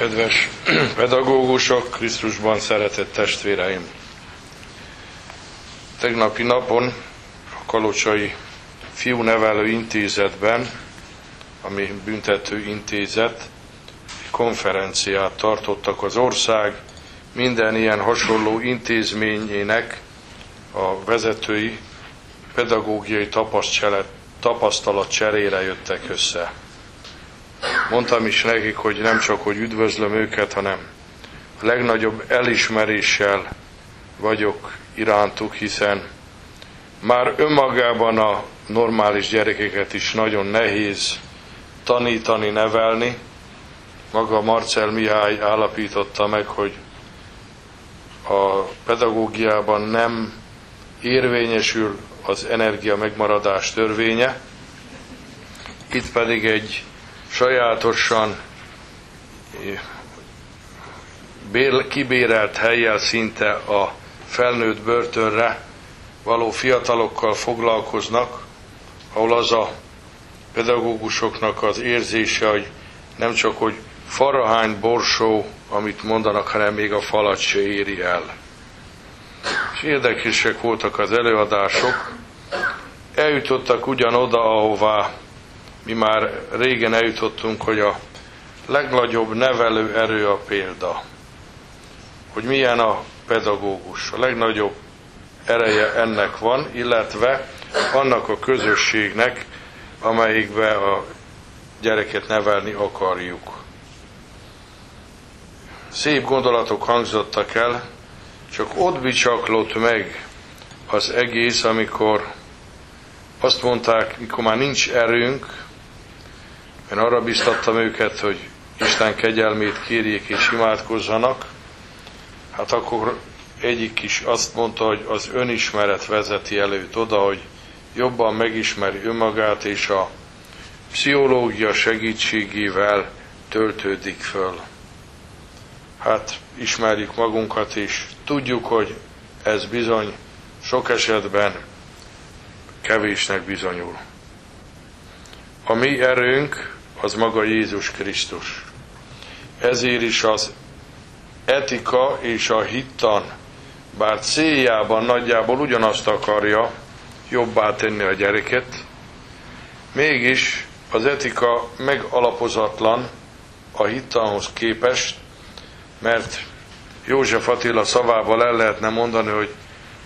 Kedves pedagógusok, Krisztusban szeretett testvéreim! Tegnapi napon a Kalocsai Fiúnevelő Intézetben, ami büntető intézet, konferenciát tartottak az ország minden ilyen hasonló intézményének a vezetői pedagógiai tapasztalat cserére jöttek össze. Mondtam is nekik, hogy nem csak, hogy üdvözlöm őket, hanem a legnagyobb elismeréssel vagyok irántuk, hiszen már önmagában a normális gyerekeket is nagyon nehéz tanítani, nevelni. Maga Marcel Mihály állapította meg, hogy a pedagógiában nem érvényesül az energia megmaradás törvénye, itt pedig egy sajátosan kibérelt helyjel szinte a felnőtt börtönre való fiatalokkal foglalkoznak, ahol az a pedagógusoknak az érzése, hogy nem csak, hogy farahány borsó, amit mondanak, hanem még a falat se éri el. És érdekesek voltak az előadások. Eljutottak ugyan oda, ahová mi már régen eljutottunk, hogy a legnagyobb nevelő erő a példa. Hogy milyen a pedagógus. A legnagyobb ereje ennek van, illetve annak a közösségnek, amelyikbe a gyereket nevelni akarjuk. Szép gondolatok hangzottak el, csak ott bicsaklott meg az egész, amikor azt mondták, mikor már nincs erőnk, én arra biztattam őket, hogy Isten kegyelmét kérjék és imádkozzanak, hát akkor egyik is azt mondta, hogy az önismeret vezeti előtt oda, hogy jobban megismeri önmagát, és a pszichológia segítségével töltődik föl. Hát ismerjük magunkat, és tudjuk, hogy ez bizony sok esetben kevésnek bizonyul. A mi erőnk az maga Jézus Krisztus. Ezért is az etika és a hittan, bár céljában nagyjából ugyanazt akarja, jobbá tenni a gyereket, mégis az etika megalapozatlan a hittanhoz képest, mert József Attila szavával el lehetne mondani, hogy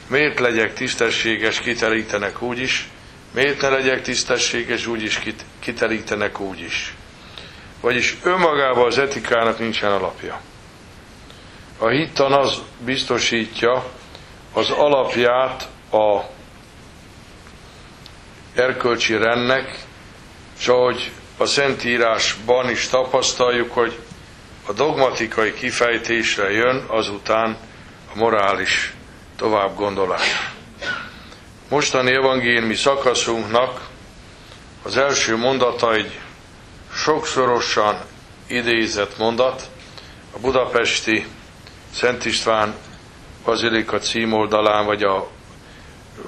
miért legyek tisztességes, kiterítenek úgy is, miért ne legyek tisztességes, úgy is kiterítenek úgy is. Vagyis önmagában az etikának nincsen alapja. A hittan az biztosítja az alapját a erkölcsi rendnek, és ahogy a Szentírásban is tapasztaljuk, hogy a dogmatikai kifejtésre jön azután a morális továbbgondolás. Mostani evangéliumi szakaszunknak az első mondata egy sokszorosan idézett mondat, a budapesti Szent István Bazilika címoldalán, vagy a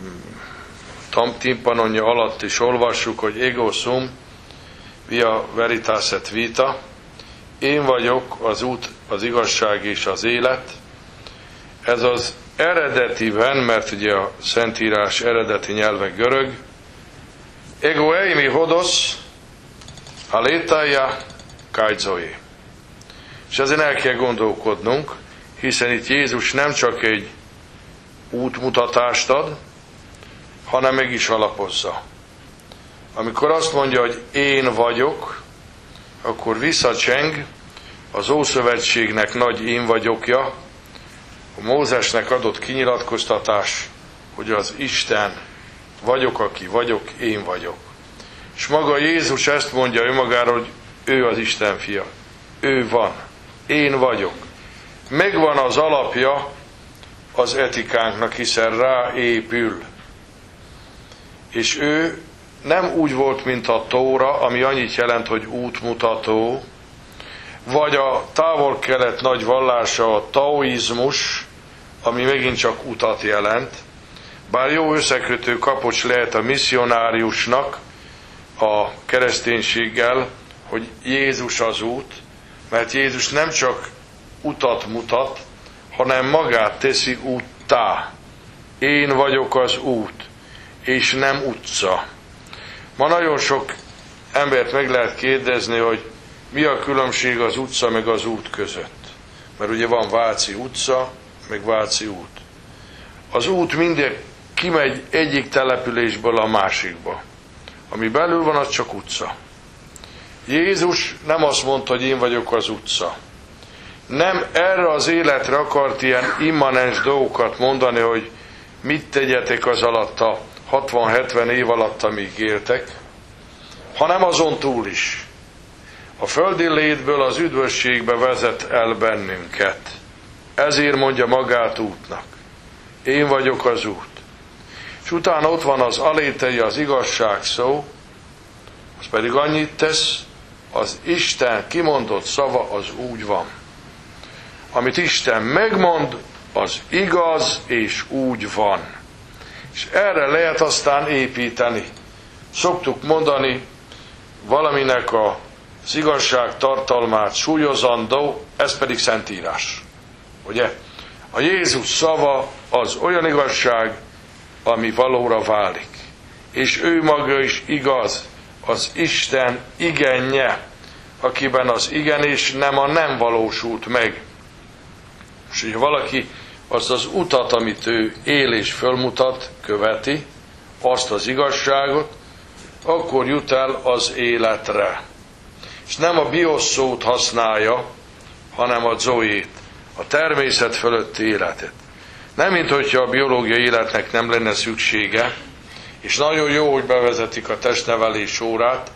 mm, timpanonja alatt is olvassuk, hogy ego sum via veritas et vita, én vagyok az út, az igazság és az élet. Ez az eredetiben, mert ugye a Szentírás eredeti nyelve görög, ego eimi hodos, alétája kájzói. És ezen el kell gondolkodnunk, hiszen itt Jézus nem csak egy útmutatást ad, hanem meg is alapozza. Amikor azt mondja, hogy én vagyok, akkor visszacseng az Ószövetségnek nagy én vagyokja, a Mózesnek adott kinyilatkoztatás, hogy az Isten vagyok, aki vagyok, én vagyok. És maga Jézus ezt mondja önmagáról, hogy ő az Isten fia. Ő van. Én vagyok. Megvan az alapja az etikánknak, hiszen ráépül. És ő nem úgy volt, mint a Tóra, ami annyit jelent, hogy útmutató, vagy a távol-kelet nagy vallása, a taoizmus, ami megint csak utat jelent, bár jó összekötő kapocs lehet a misszionáriusnak a kereszténységgel, hogy Jézus az út, Mert Jézus nem csak utat mutat, hanem magát teszi úttá. Én vagyok az út, és nem utca. Ma nagyon sok embert meg lehet kérdezni, hogy mi a különbség az utca meg az út között. Mert ugye van Váci utca, meg Váci út. Az út mindig kimegy egyik településből a másikba. Ami belül van, az csak utca. Jézus nem azt mondta, hogy én vagyok az utca. Nem erre az életre akart ilyen immanens dolgokat mondani, hogy mit tegyetek az alatt a 60-70 év alatt, amíg éltek, hanem azon túl is. A földi létből az üdvösségbe vezet el bennünket. Ezért mondja magát útnak. Én vagyok az út. És utána ott van az alétei, az igazság szó, az pedig annyit tesz, az Isten kimondott szava az úgy van. Amit Isten megmond, az igaz és úgy van. És erre lehet aztán építeni. Szoktuk mondani valaminek az igazság tartalmát súlyozandó, ez pedig Szentírás. Ugye? A Jézus szava az olyan igazság, ami valóra válik. És ő maga is igaz, az Isten igenje, akiben az igen és nem a nem valósult meg. És hogyha valaki azt az utat, amit ő él és fölmutat, követi, azt az igazságot, akkor jut el az életre. És nem a bioszót használja, hanem a zoét, a természet fölötti életet. Nem, mint hogyha a biológiai életnek nem lenne szüksége, és nagyon jó, hogy bevezetik a testnevelés órát,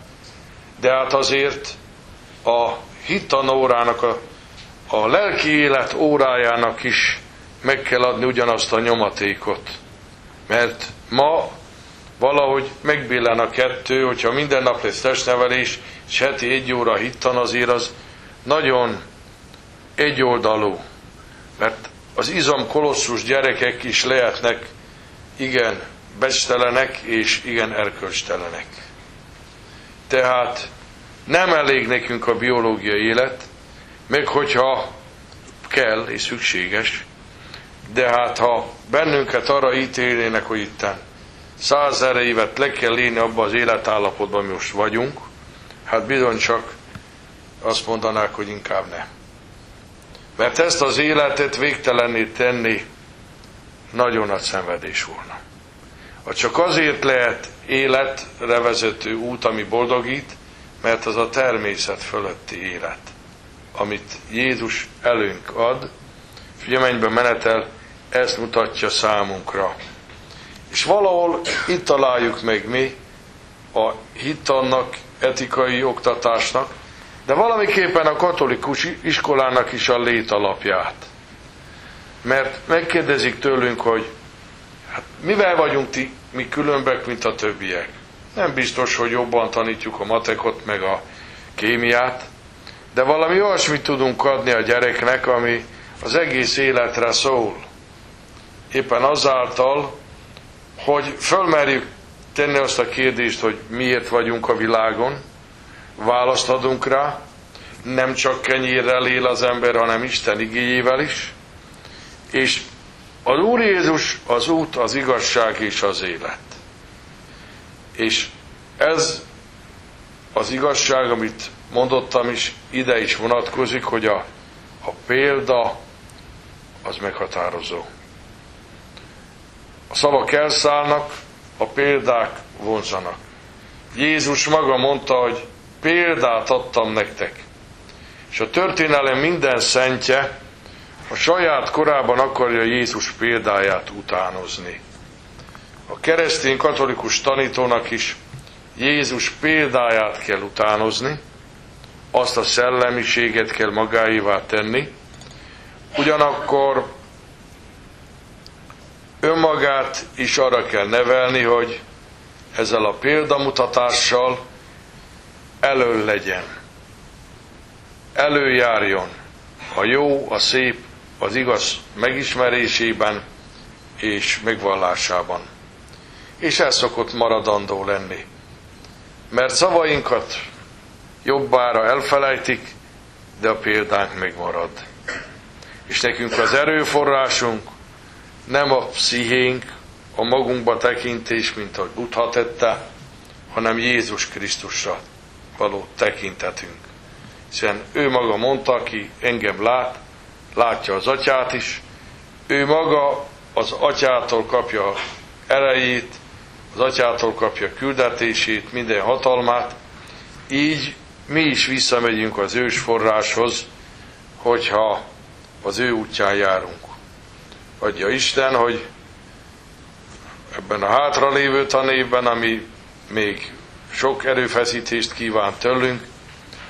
de hát azért a hittanórának, a, a lelki élet órájának is meg kell adni ugyanazt a nyomatékot. Mert ma valahogy megbillen a kettő, hogyha minden nap lesz testnevelés, és heti egy óra hittan azért az nagyon egyoldalú. Mert az izom kolosszus gyerekek is lehetnek igen becstelenek és igen erkölcstelenek. Tehát nem elég nekünk a biológiai élet, még hogyha kell és szükséges, de hát ha bennünket arra ítélnének, hogy itten százer évet le kell élni abban az életállapotban, mi most vagyunk, hát bizony csak azt mondanák, hogy inkább ne. Mert ezt az életet végtelenné tenni nagyon nagy szenvedés volna. Ha csak azért lehet életre vezető út, ami boldogít, mert az a természet fölötti élet, amit Jézus előnk ad, és menetel, ezt mutatja számunkra. És valahol itt találjuk meg mi a hitannak, etikai oktatásnak, de valamiképpen a katolikus iskolának is a létalapját. Mert megkérdezik tőlünk, hogy hát mivel vagyunk ti, mi különbek, mint a többiek. Nem biztos, hogy jobban tanítjuk a matekot, meg a kémiát, de valami olyasmit tudunk adni a gyereknek, ami az egész életre szól. Éppen azáltal, hogy fölmerjük tenni azt a kérdést, hogy miért vagyunk a világon, választ adunk rá, nem csak kenyérrel él az ember, hanem Isten igényével is, és az Úr Jézus az út, az igazság és az élet. És ez az igazság, amit mondottam is, ide is vonatkozik, hogy a, a példa az meghatározó. A szavak elszállnak, a példák vonzanak. Jézus maga mondta, hogy példát adtam nektek. És a történelem minden szentje a saját korában akarja Jézus példáját utánozni. A keresztény katolikus tanítónak is Jézus példáját kell utánozni, azt a szellemiséget kell magáévá tenni, ugyanakkor önmagát is arra kell nevelni, hogy ezzel a példamutatással elől legyen. Előjárjon a jó, a szép, az igaz megismerésében és megvallásában. És ez szokott maradandó lenni. Mert szavainkat jobbára elfelejtik, de a példánk megmarad. És nekünk az erőforrásunk nem a pszichénk, a magunkba tekintés, mint ahogy Buddha tette, hanem Jézus Krisztusra való tekintetünk. Hiszen ő maga mondta, aki engem lát, látja az atyát is, ő maga az atyától kapja erejét, az atyától kapja küldetését, minden hatalmát, így mi is visszamegyünk az ős forráshoz, hogyha az ő útján járunk. Adja Isten, hogy ebben a hátralévő tanévben, ami még sok erőfeszítést kíván tőlünk,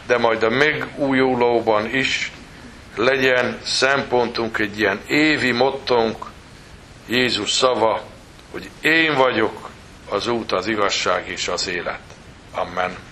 de majd a megújulóban is legyen szempontunk egy ilyen évi mottónk, Jézus szava, hogy én vagyok az út, az igazság és az élet. Amen.